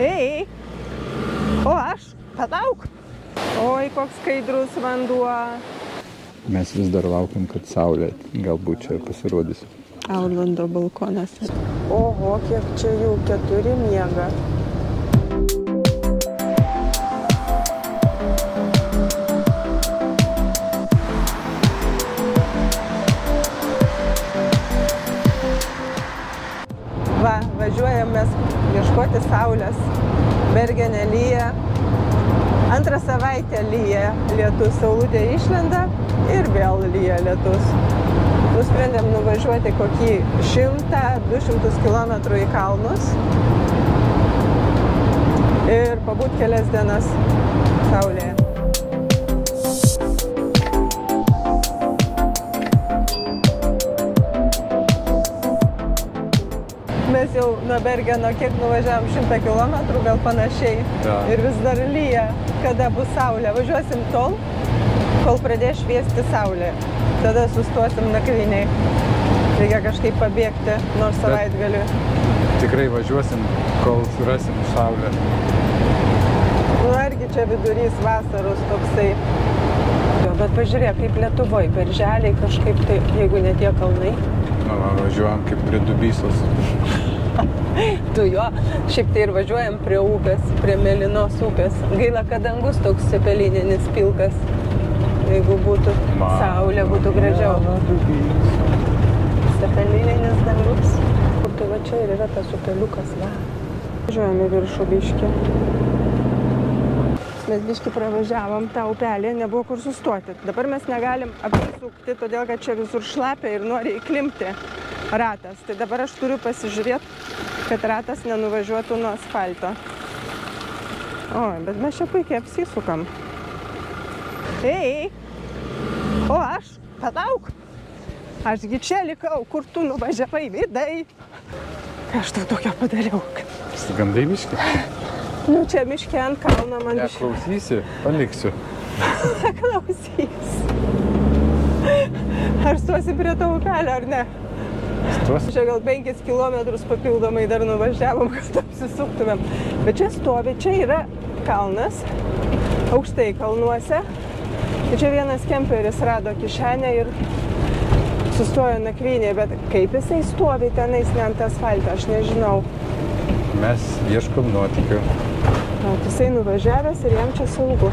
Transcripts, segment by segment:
Ei, o aš, palauk. Oi, koks skaidrus vanduo. Mes vis dar laukiam, kad saulė galbūt čia pasirodys. Aulando balkonas. Oho, kiek čia jų keturi miega. Važiuojam mes ieškoti saulės. Bergenė lyja. Antrą savaitę lyja lietus, saulutė išlenda ir vėl lyja lietus. Nusprendėm nuvažiuoti kokį 100-200 km į kalnus ir pabūt kelias dienas saulėje. Nuo Bergeno kiek nuvažiavom 100 km, gal panašiai. Jo. Ir vis dar lyja, kada bus saulė. Važiuosim tol, kol pradės šviesti saulė. Tada sustosim nakviniai. Reikia kažkaip pabėgti, nors savaitgaliu. Tikrai važiuosim, kol surasim saulę. Nu, argi čia vidurys vasaros toksai. Jo, bet pažiūrėk, kaip Lietuvoje, berželiai kažkaip tai, jeigu ne tie kalnai. Va, važiuojam kaip prie dubysos. Tu jo, šiaip tai ir važiuojam prie upės, prie Melinos upės. Gaila, kad dangus toks cepelininis pilkas. Jeigu būtų saulė, būtų gražiau. Cepelininis dangus. Kur tai va čia ir yra tas upeliukas, va. Važiuojame viršų biškį. Mes biškį pravažiavom tą upelį, nebuvo kur sustoti. Dabar mes negalim apsisukti, todėl kad čia visur šlapia ir nori įklimti ratas. Tai dabar aš turiu pasižiūrėti, kad ratas nenuvažiuotų nuo asfalto. O, bet mes čia puikiai apsisukam. Ei, o aš, palauk. Ašgi čia likau, kur tu nuvažiavai vidai. Aš tau tokio padariau? Sigandai miškį. Nu, čia miške ant kalno man. Neklausysi, paliksiu. Klausys. Ar stosi prie to upelio ar ne? Stos. Čia gal 5 km papildomai dar nuvažiavom, kad apsisuktumėm. Bet čia stovi, čia yra kalnas, aukštai kalnuose. Ir čia vienas kemperis rado kišenę ir sustojo nakvynėje, bet kaip jisai stovi tenais ne ant asfalto, aš nežinau. Mes ieškom nuotikių. O, jisai nuvažiavęs ir jam čia saugu.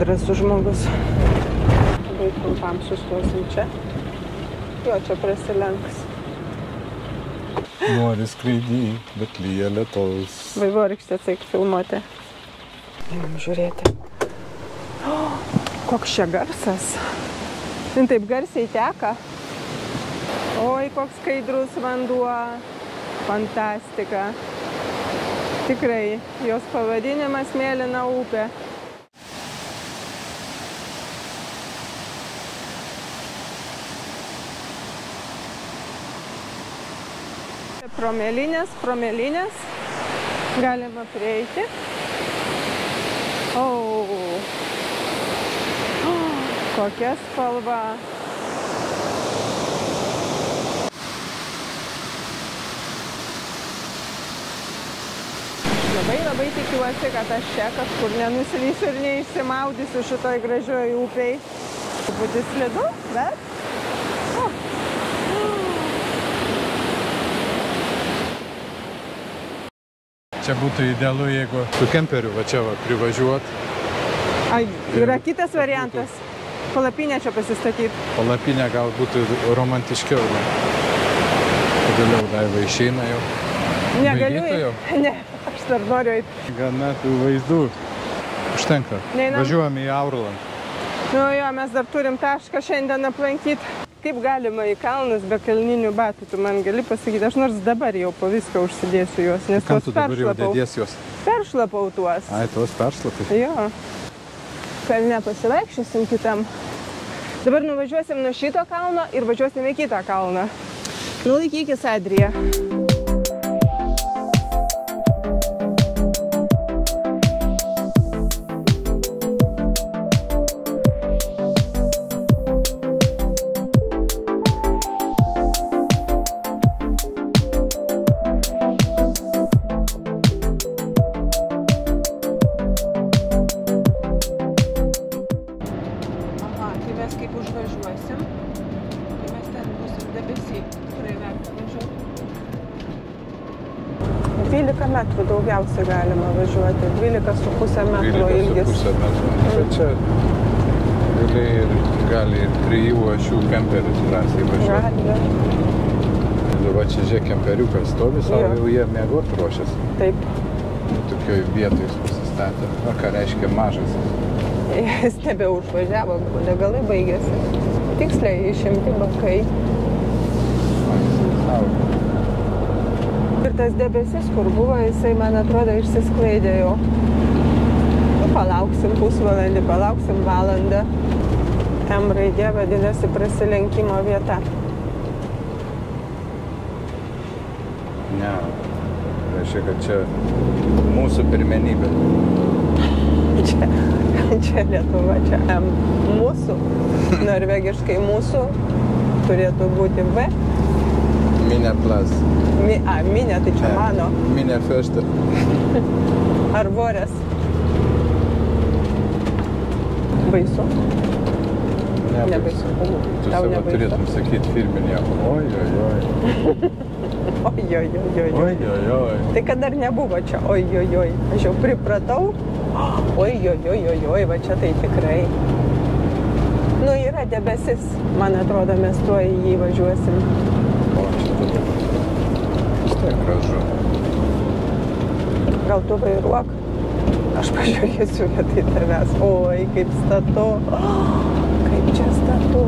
Drąsus žmogus. Labai trumpam sustosim čia. Jo, čia prasilenks. Nori skraidy, bet lyja lietaus. Vaivorykštė atsik filmuoti. Einam žiūrėti. O, koks čia garsas. Jin taip garsiai teka. Oi, koks skaidrus vanduo. Fantastika. Tikrai, jos pavadinimas Mėlyna upė. Promelinės, promelinės. Galima prieiti. O, kokia spalva. Labai labai tikiuosi, kad aš čia kažkur nenusilysiu ir neišsimaudysiu šitoj gražioj upiai. Truputį slidu, bet... Čia būtų idealu, jeigu su kemperiu va čia va privažiuot. Ai, yra kitas variantas. Palapinę čia pasistatyti. Palapinė gal būtų romantiškiau. Pagaliau daiva išeina jau. Negaliu. Jau? Ne, aš dar noriu eiti. Gana tų vaizdų. Užtenka. Neinam. Važiuojame į Aurland. Nu jo, mes dar turim tašką šiandien aplankyti. Kaip galima į kalnus be kalninių batų, tu man gali pasakyti, aš nors dabar jau po viską užsidėsiu juos, nes Kam tuos peršlapau. juos? Peršlapau tuos. Ai, tuos peršlapai. Jo. Kalne pasivaikščiosim kitam. Dabar nuvažiuosim nuo šito kalno ir važiuosim į kitą kalną. Nu, laikykis, metrų daugiausiai galima važiuoti. 12,5 metro ilgis. 12,5 metrų. Bet čia gali ir, gali ir trijų ašių kemperis drąsiai važiuoti. Gali. Dabar čia žiūrėk, kemperiukas stovi savo, jau jie mėgot ruošiasi. Taip. Tokioj vietoj jis pasistatė. O ką reiškia mažas? Jis nebeužvažiavo, degalai baigėsi. Tiksliai išimti bakai. Ir tas debesis, kur buvo, jisai, man atrodo, išsisklaidė jau. Nu, palauksim pusvalandį, palauksim valandą. M raidė vadinasi prasilenkimo vieta. Ne. Reiškia, kad čia mūsų pirmenybė. Čia, čia Lietuva, čia M. Mūsų. Norvegiškai mūsų turėtų būti V. Minė plus. Mi, a, minė, tai čia mano. Minė fešta. Ar vorės. Baisu. Nebaisu. Tu Tau nebaisu. turėtum sakyti firminė. Oi, oi, oi. Oi, oi, oi, oi. Oi, oi, oi. Tai kad dar nebuvo čia, oi, oi, oi. Aš jau pripratau. Oi, oi, oi, oi, oi, va čia tai tikrai. Nu, yra debesis. Man atrodo, mes tuo į jį važiuosim. O čia tada. Vis tiek gražu. Gal tu vairuok? Aš pažiūrėsiu vietoj tavęs. Oi, kaip statu. Kaip čia statu.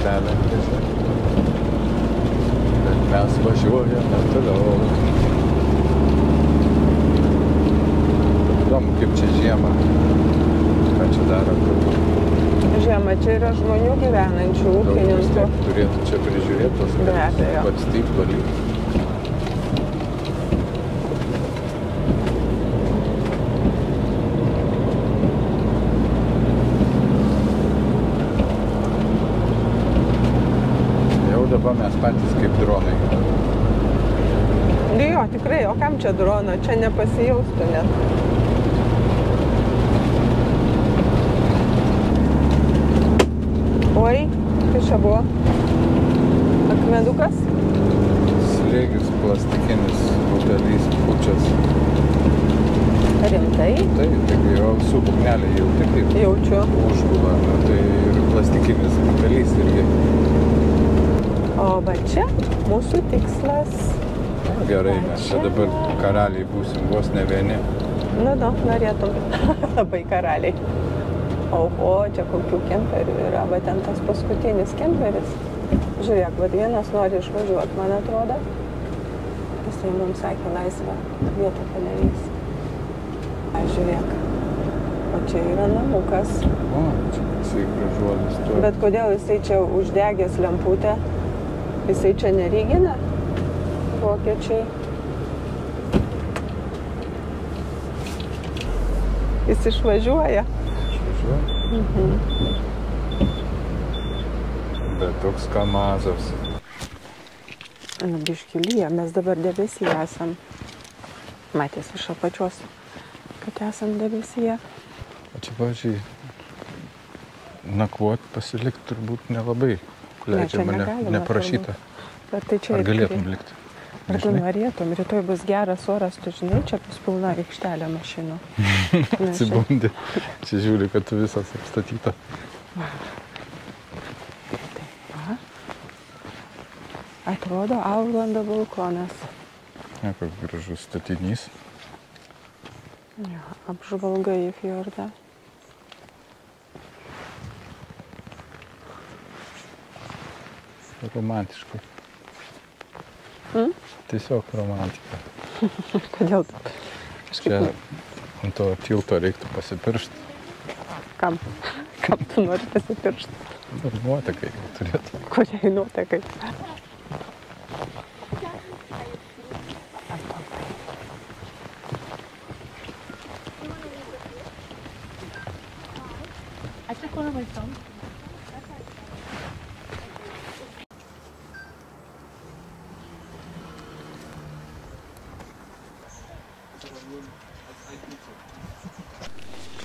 Tiesiog. Bet mes važiuojame toliau. Įdomu, kaip čia žiemą. Čia daro? Žiemą, čia yra žmonių gyvenančių ūkininkų. turėtų čia prižiūrėti tos valyti. Jau dabar mes patys kaip dronai. Jo, tikrai, o kam čia drono? Čia nepasijaustų net. Oi, kas čia buvo? Akmenukas? Slėgis plastikinis butelys pučias. Rimtai? Tai, taigi jau su būgnelė jau tik kaip Jaučiu. užgula. Nu, tai ir plastikinis butelys irgi. O va čia mūsų tikslas. Nu, Gerai, mes čia dabar karaliai būsim vos ne vieni. Nu, nu, norėtum. Labai karaliai. Oho, čia kokių kemperių yra, va ten tas paskutinis kemperis. Žiūrėk, va vienas nori išvažiuoti, man atrodo. Jisai mums sakė laisvą vietą padarys. Žiūrėk. O čia yra namukas. O, čia jisai gražuolis tuo. Bet kodėl jisai čia uždegęs lemputę? Jisai čia nerygina? Vokiečiai. Jis išvažiuoja. Išvažiuoja. Bet toks kamazas. Nu, biškilyje, mes dabar debesyje esam. Matės iš apačios, kad esam debesyje. O čia, pavyzdžiui, nakvot pasilikti turbūt nelabai leidžiama, ne, negalima neprašyta. Bet tai čia Ar galėtum likti? Ar tu norėtum, rytoj bus geras oras, tu žinai, čia bus pilna aikštelė mašinų. Atsibundi. Čia žiūri, kad tu visas apstatyta. Va. Atrodo Aulando balkonas. Ne, koks gražus statinys. Jo, apžvalga į fjordą. Romantiškai. Mm? Tiesiog romantika. Kodėl taip? Čia Kažkaip ant to tilto reiktų pasipiršti. kam? Kam tu nori pasipiršti? Ir nuotakai turėtų. Kuriai nuotakai?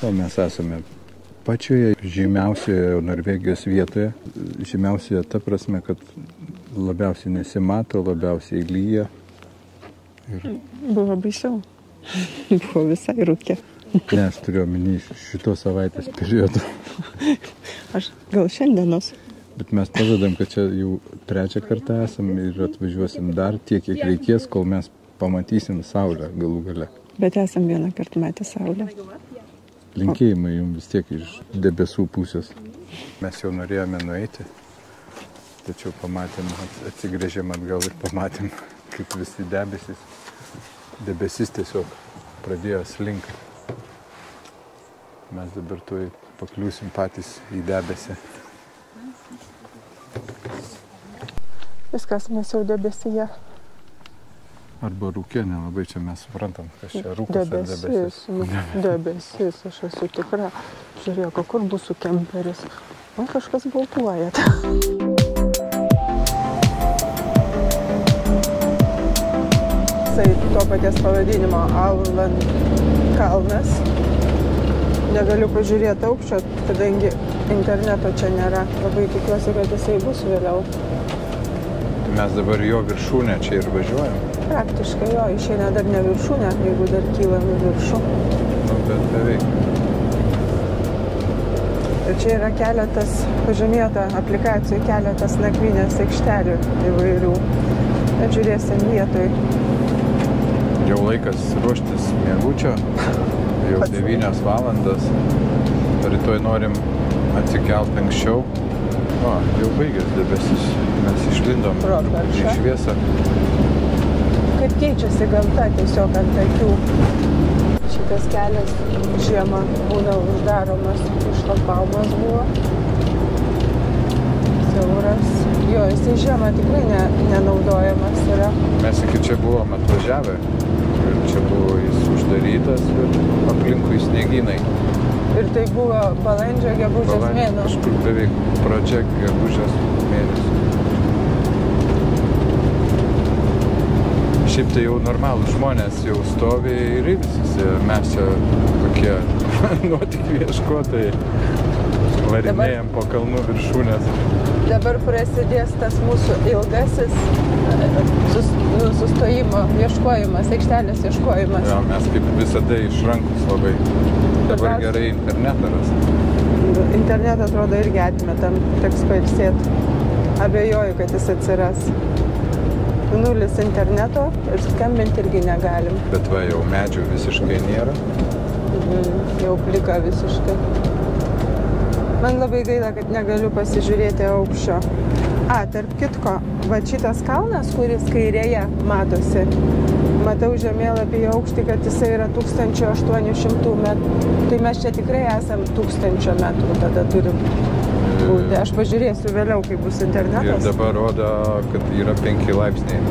Čia mes esame pačioje žymiausioje Norvegijos vietoje. Žymiausioje ta prasme, kad labiausiai nesimato, labiausiai lyja. Buvo baisiau. Buvo visai rūkė. Ne, aš turiu omeny šitos savaitės periodą. Aš gal šiandienos. Bet mes pažadam, kad čia jau trečią kartą esam ir atvažiuosim dar tiek, kiek reikės, kol mes pamatysim Saulę galų gale. Bet esam vieną kartą matę Saulę. Linkėjimai jums vis tiek iš debesų pusės. Mes jau norėjome nueiti, tačiau pamatėm, ats- atsigręžėm atgal ir pamatėm, kaip visi debesis, debesis tiesiog pradėjo slinkti. Mes dabar tuoj pakliūsim patys į debesį. Viskas mes jau debesyje. Arba rūkė, nelabai čia mes suprantam, kas čia ar Debesis. debesis. nu, Debesis, aš esu tikra. Žiūrėk, kur bus su kemperis? Man kažkas baltuoja. Jisai to paties pavadinimo Alvan kalnas. Negaliu pažiūrėti aukščio, kadangi interneto čia nėra. Labai tikiuosi, kad jisai bus vėliau. Mes dabar jo viršūnę čia ir važiuojam. Praktiškai jo išeina dar ne viršūnė, jeigu dar kylam į viršų. Nu, bet beveik. Ir čia yra keletas, pažymėta aplikacijų, keletas nakvynės aikštelių įvairių. Bet žiūrėsim vietoj. Jau laikas ruoštis miegučio, jau Pats. 9 valandas. Rytoj norim atsikelt anksčiau. O, jau baigęs debesis. Mes išlindom į šviesą. Kaip keičiasi gamta tiesiog ant akių. Šitas kelias žiemą būna uždaromas, šlagbaumas buvo. Siauras. Jo, jisai žiemą tikrai ne, nenaudojamas yra. Mes iki čia buvom atvažiavę. Ir čia buvo jis uždarytas ir aplinkui sniegynai. Ir tai buvo balandžio, gegužės mėnuo. Kažkur beveik pradžia gegužės mėnesį. Šiaip tai jau normalūs žmonės jau stovi ir ilsisi. Mes čia tokie nuotikių ieškotojai. Varinėjom po kalnų viršūnės. Dabar prasidės tas mūsų ilgasis e, sus, nu, sustojimo ieškojimas, aikštelės ieškojimas. Jo, mes kaip visada išrankus labai. Dabar gerai internetą ras. Internetą atrodo irgi atmetam, teks pailsėti. Abejoju, kad jis atsiras. Nulis interneto ir skambinti irgi negalim. Bet va jau medžių visiškai nėra. Mhm, Jau plika visiškai. Man labai gaila, kad negaliu pasižiūrėti aukščio. A, tarp kitko, va šitas kalnas, kuris kairėje matosi, matau žemėlapį aukštį, kad jisai yra 1800 metrų. Tai mes čia tikrai esam 1000 metrų, tada turim būti. Aš pažiūrėsiu vėliau, kai bus Ir internetas. dabar rodo, kad yra 5 laipsniai.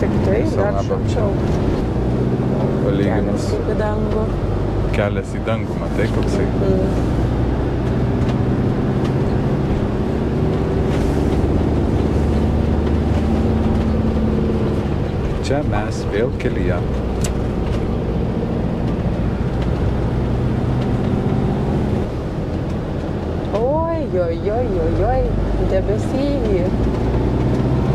Tik tai, dar šalčiau. Palyginus Kelias į dangų. kelias į dangų, matai koksai. Mm. Čia mes vėl kelyje. Oi, oi, oi, oi, debesy.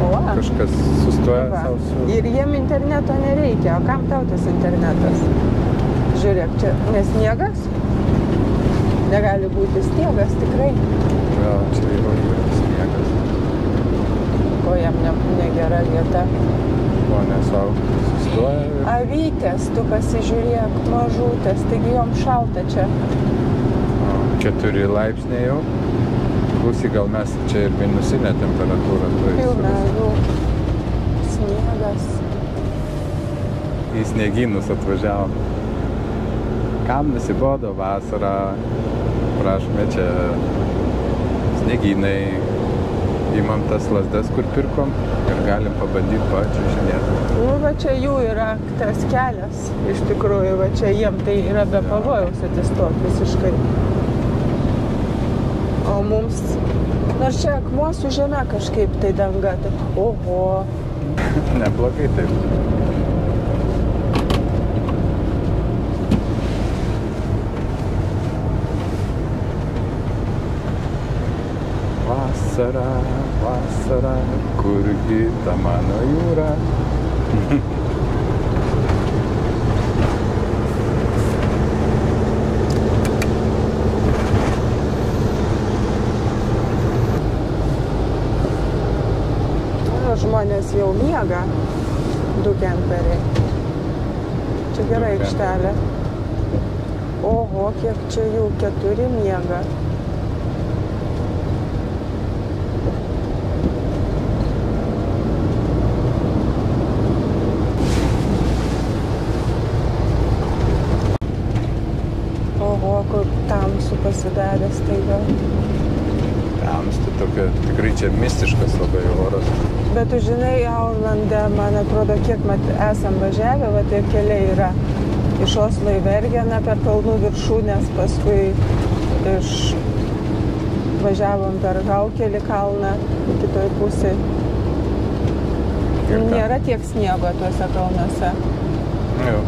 O, Kažkas sustoja va. savo su... Ir jiem interneto nereikia. O kam tau tas internetas? Žiūrėk, čia nesniegas? Negali būti sniegas tikrai. Jo, čia yra sniegas. Ko jam ne, negera vieta. Žmonės savo sustoja ir Avytės, tu pasižiūrėk, mažutės, taigi jom šalta čia. o, keturi laipsniai jau. Klausyk, gal mes čia ir minusinę temperatūrą tuoj Pilna avių. Sniegas. Į sniegynus atvažiavom. Kam nusibodo vasarą? Prašome čia sniegynai. Įmam tas lasdas, kur pirkom ir galim pabandyti pačiūžinėti. Nu, va čia jų yra tas kelias, iš tikrųjų, va čia jiem tai yra be pavojaus atsistot visiškai o mums, nors čia akmuo su žeme kažkaip tai danga, tai oho. Neblogai taip. Vasara, vasara, kurgi ta mano jūra. Žmonės jau miega, du kemperiai. Čia gera aikštelė. Oho, kiek čia jų keturi miega. Kur tamsu pasidarė staiga. Tamsta tokia, tikrai čia mistiškas labai oras. Bet tu žinai, Aulande, man atrodo, kiek mat esam važiavę, va tie keliai yra iš Oslo į Vergeną per kalnų viršūnės, paskui iš važiavom per Gaukelį kalną kitoj pusėje. Nėra tiek sniego tuose kalnuose. Jo.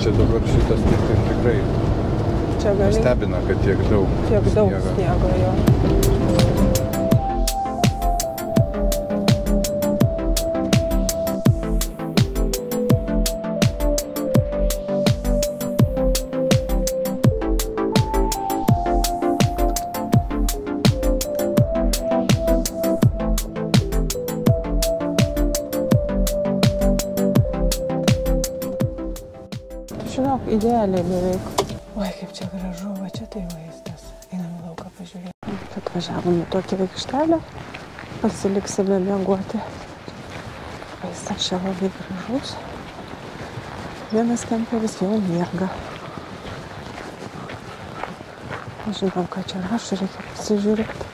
Čia dabar šitas tai, tai tikrai Čia gali stebina, kad tiek daug. tiek daug sniego. sniego jo. Pažiūrėti. Atvažiavom į tokią aikštelę, pasiliksime miegoti. Vaizdas čia labai gražus. Vienas kemperis jau miega. Nežinau, ką čia rašo, reikia pasižiūrėti.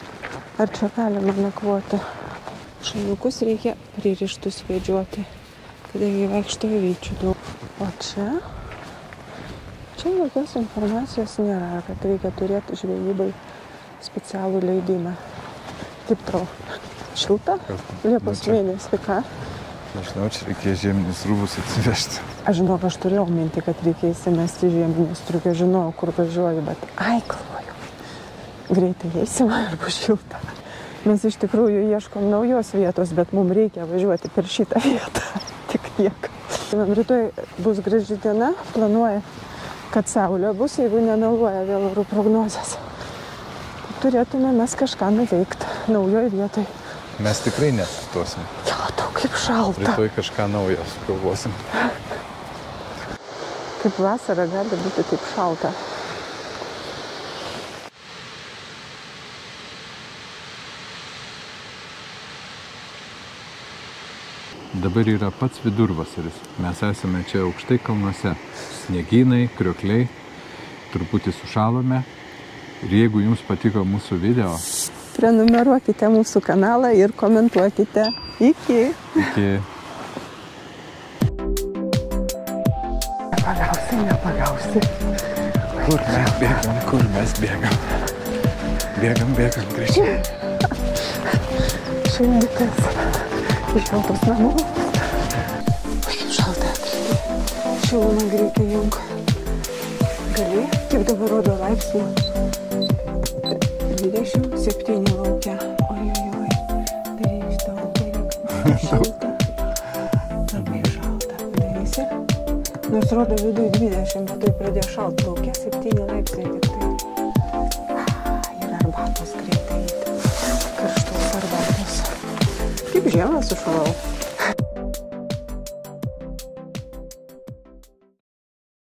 Ar čia galima nakvoti? Šuniukus reikia pririštus vedžioti, kadangi vaikšto vyčių daug. O čia Čia jokios informacijos nėra, kad reikia turėti žvejybai specialų leidimą. Kaip tau? Šilta? Liepos Nu, mėnesį, ką? Nežinau, čia reikės žieminius rūbus atsivežti. Aš žinau, aš turėjau mintį, kad reikia įsimesti žieminius striukę, žinau, kur važiuoju, bet ai, galvoju, greitai eisim ir bus šilta. Mes iš tikrųjų ieškom naujos vietos, bet mums reikia važiuoti per šitą vietą. Tik tiek. Man rytoj bus graži diena, planuoja, kad saulė bus, jeigu nemeluoja vėl orų prognozės. Turėtume mes kažką nuveikti naujoj vietoj. Mes tikrai nesustosim. Jo, tau kaip šalta. Rytoj kažką naujo sugalvosim. Kaip vasara gali būti taip šalta. Dabar yra pats vidurvasaris. Mes esame čia aukštai kalnuose. Sniegynai, kriokliai, truputį sušalome. Ir jeigu jums patiko mūsų video, Prenumeruokite mūsų kanalą ir komentuokite. Iki. iki Nepagausi, nepagausi. kur mes bėgam, kur mes bėgam. Bėgam, bėgam greičiau. Šildytis. Iš šiltos namų. Kaip šalta. Šilumą greitai jung. Gali? Kiek dabar rodo laipsnių? 27 laukia. Oi, oi, oi. Darys daug geriau. Šilta. Labai šalta. Darysi? Nors rodo viduje 20, bet tai pradėjo šalt laukia 7 laipsniai tik tai. Ir arbatos greitai. Karštos arbatos. Kaip žiemą sušalau.